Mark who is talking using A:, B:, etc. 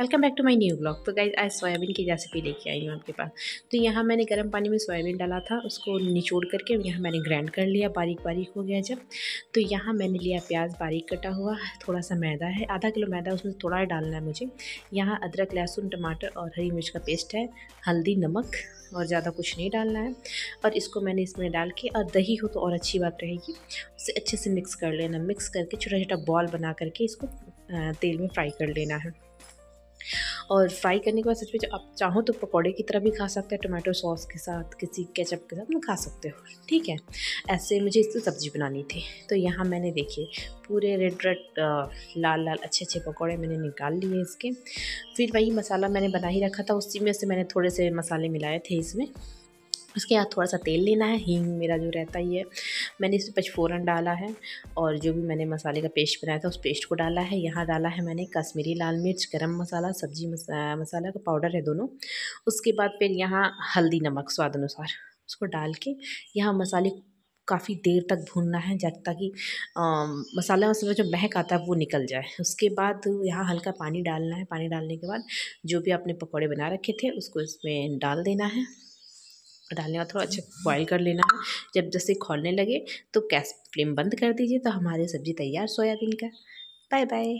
A: Welcome back to my new blog तो guys आज soybean की रेसिपी लेके आई हूँ आपके पास। तो यहाँ मैंने गर्म पानी में सोयाबीन डाला था, उसको निचोड़ करके यहाँ मैंने ग्राइंड कर लिया बारीक बारीक हो गया जब। तो यहाँ मैंने लिया प्याज बारीक कटा हुआ थोड़ा सा मैदा है, आधा किलो मैदा उसमें थोड़ा डालना है मुझे। यहाँ अदरक, लहसुन, टमाटर और हरी मिर्च का पेस्ट है, हल्दी, नमक और ज़्यादा कुछ नहीं डालना है। और इसको मैंने इसमें डाल के, और दही हो तो और अच्छी बात रहेगी, उसे अच्छे से मिक्स कर लेना। मिक्स करके छोटा छोटा बॉल बना करके इसको तेल में फ्राई कर लेना है। और फ्राई करने के बाद सच में आप चाहो तो पकौड़े की तरह भी खा सकते हैं टोमेटो सॉस के साथ, किसी केचप के साथ ना खा सकते हो, ठीक है? ऐसे मुझे इसकी सब्ज़ी बनानी थी। तो यहाँ मैंने देखिए, पूरे रेड रेड लाल लाल अच्छे अच्छे पकौड़े मैंने निकाल लिए इसके। फिर वही मसाला मैंने बना ही रखा था, उसी में से मैंने थोड़े से मसाले मिलाए थे इसमें। उसके बाद थोड़ा सा तेल लेना है हींग मेरा जो रहता ही है मैंने इसमें पचफोरन डाला है और जो भी मैंने मसाले का पेस्ट बनाया था उस पेस्ट को डाला है। यहाँ डाला है मैंने कश्मीरी लाल मिर्च गरम मसाला सब्ज़ी मसा, मसाला का पाउडर है दोनों। उसके बाद फिर यहाँ हल्दी नमक स्वाद अनुसार उसको डाल के यहाँ मसाले काफ़ी देर तक भूनना है जब ताकि मसाला मसाला जो महक आता है वो निकल जाए। उसके बाद यहाँ हल्का पानी डालना है। पानी डालने के बाद जो भी आपने पकौड़े बना रखे थे उसको इसमें डाल देना है। डालने और थोड़ा अच्छा बॉईल कर लेना है। जब जैसे खोलने लगे तो गैस फ्लेम बंद कर दीजिए तो हमारी सब्ज़ी तैयार सोयाबीन का। Bye bye.